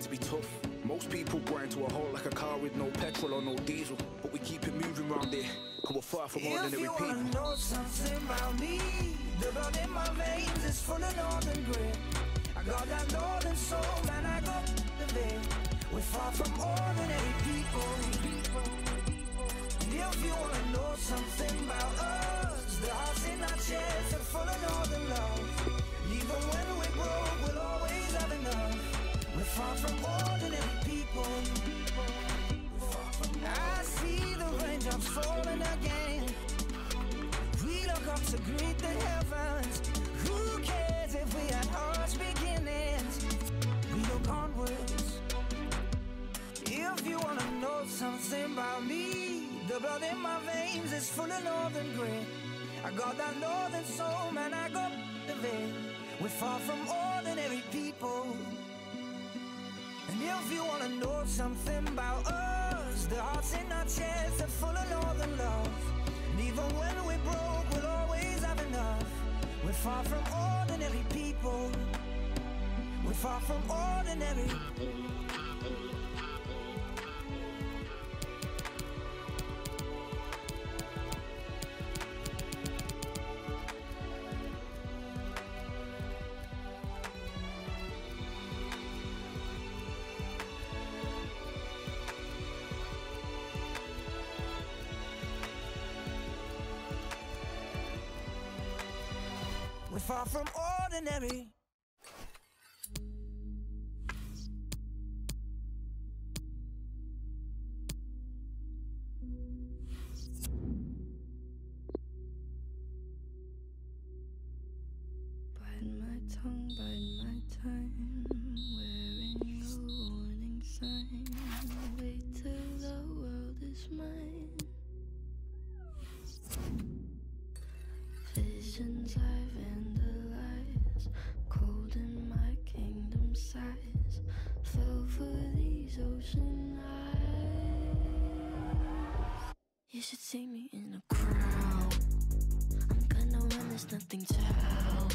had to be tough. Most people grind to a hole like a car with no petrol or no diesel. But we keep it moving round here, cause we're far from ordinary If you people. wanna know something about me, the blood in my veins is full of northern grit. I got that northern soul, man, I got the vein. We're far from ordinary people. If you wanna know something about us, the hearts in our chests are full of northern love. Even when got that northern soul, man, I got the vein. We're far from ordinary people. And if you wanna know something about us, the hearts in our chests are full of northern love. And even when we're broke, we'll always have enough. We're far from ordinary people. We're far from ordinary. Far from ordinary. You should see me in a crowd. I'm gonna run, there's nothing to help.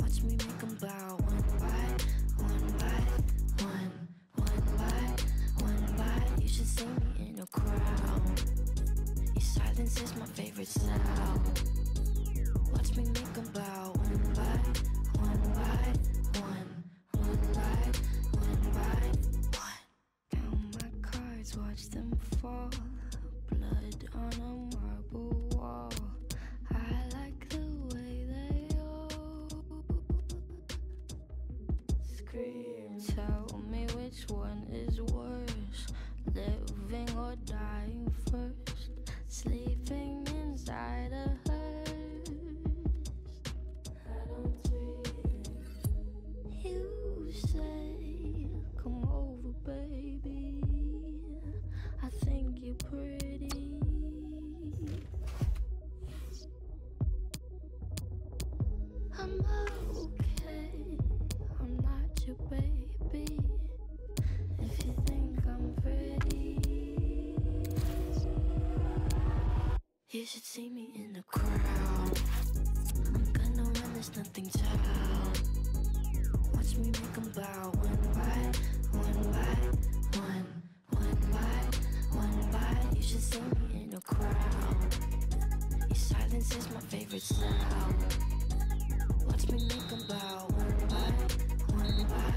Watch me make 'em bow one by one by one, one by one by. You should see me in a crowd. Your silence is my favorite sound. Watch me make 'em bow one by one by one, one by one by one. Count my cards, watch them fall. On you should see me in the crowd. I'm gonna run, there's nothing help. Watch me make 'em bow one by one by one, one by one by. You should see me in a crowd. Your silence is my favorite sound. Watch me make 'em bow one by one by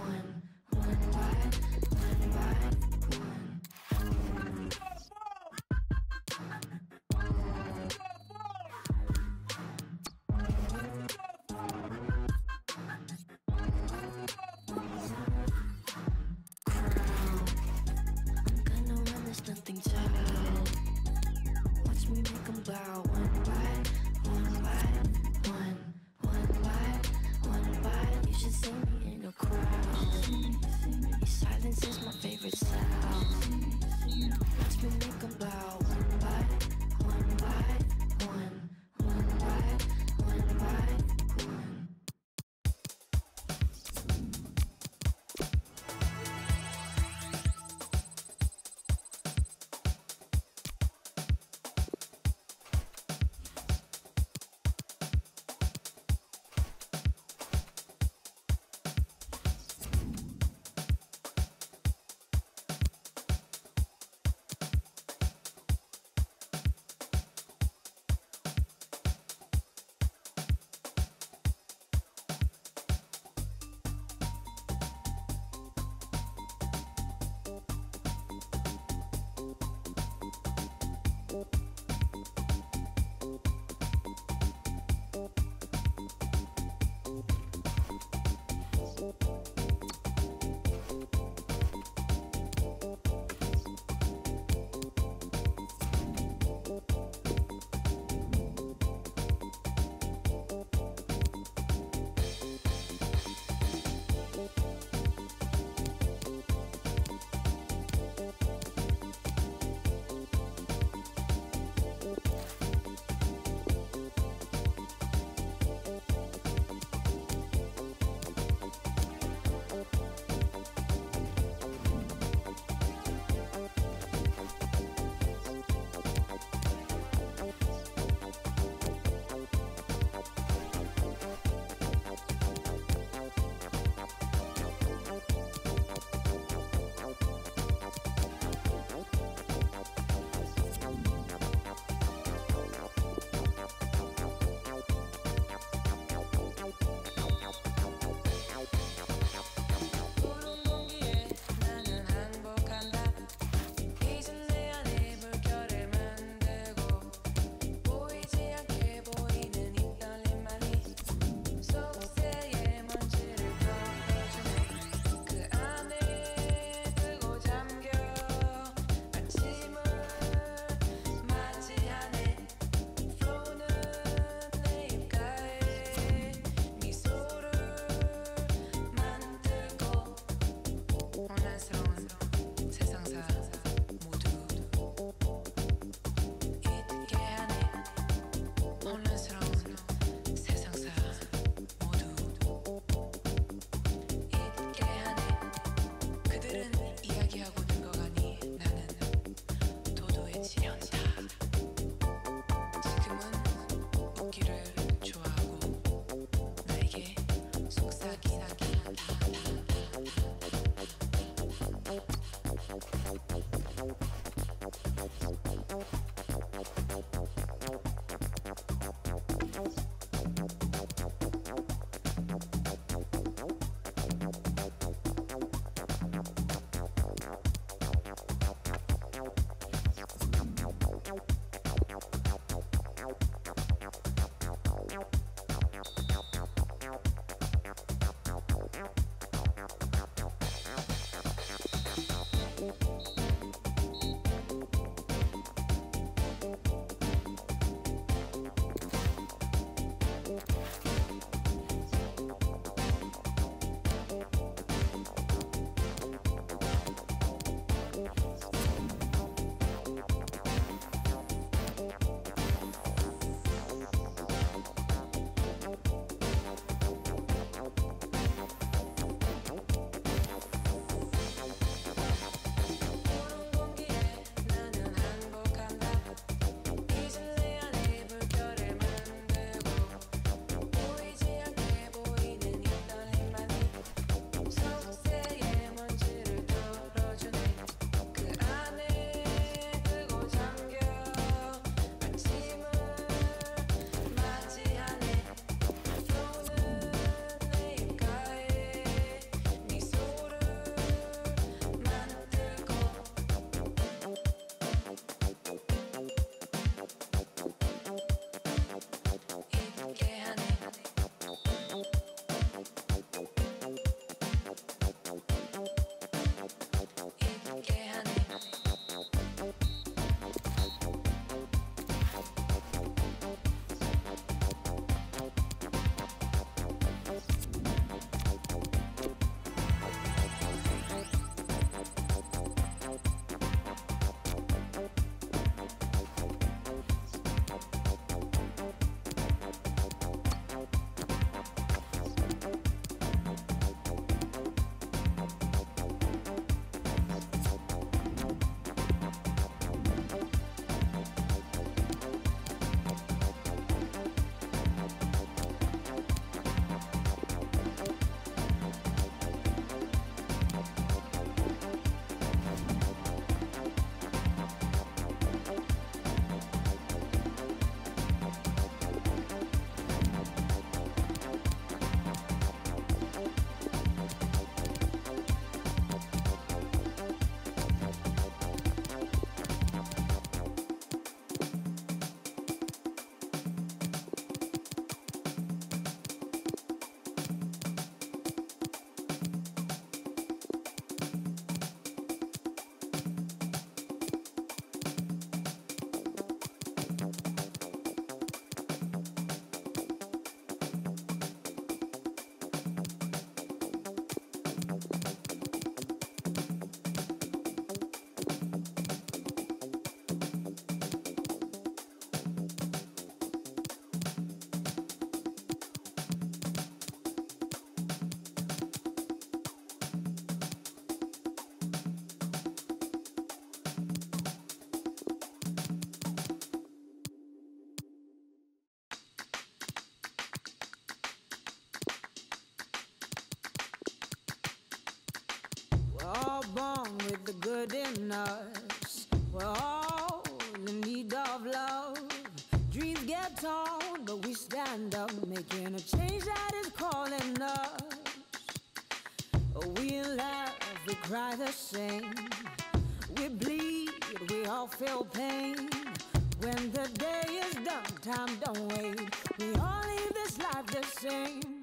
one, one by one by silence is my favorite sound. One by one by one within us. We're all in need of love. Dreams get torn, but we stand up, making a change that is calling us. We laugh, we cry the same. We bleed, we all feel pain. When the day is done, time don't wait. We all leave this life the same.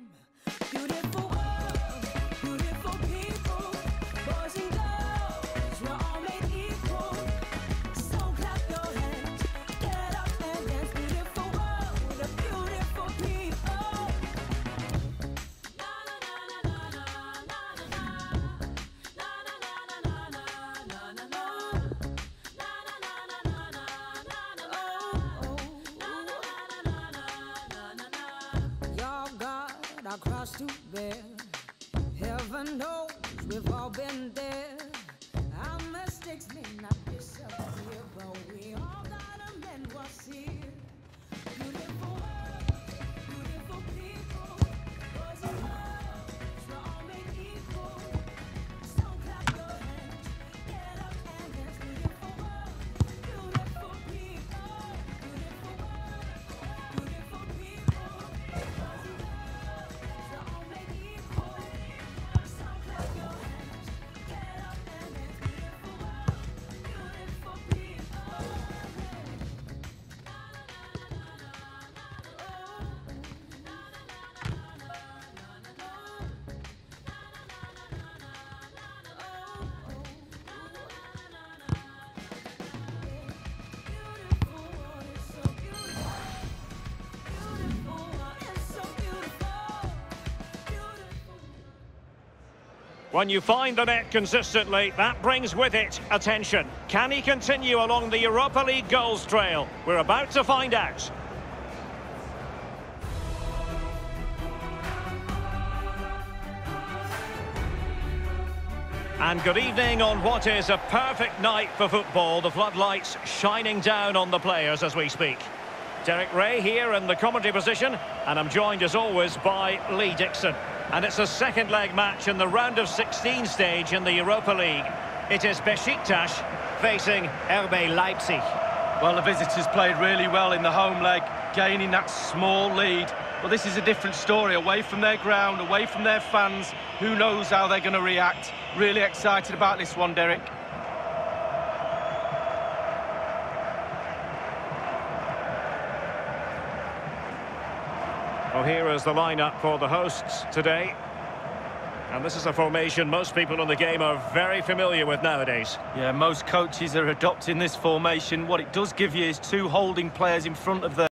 Our to bear. Heaven knows we've all been there. Our mistakes may not disappear, but we all gotta mend what's here. When you find the net consistently, that brings with it attention. Can he continue along the Europa League goals trail? We're about to find out. And good evening on what is a perfect night for football. The floodlights shining down on the players as we speak. Derek Ray here in the commentary position, and I'm joined as always by Lee Dixon. And it's a second leg match in the round of 16 stage in the Europa League. It is Besiktas facing RB Leipzig. Well, the visitors played really well in the home leg, gaining that small lead. But this is a different story, away from their ground, away from their fans. Who knows how they're going to react? Really excited about this one, Derek. Well, here is the lineup for the hosts today. And this is a formation most people in the game are very familiar with nowadays. Yeah, most coaches are adopting this formation. What it does give you is two holding players in front of the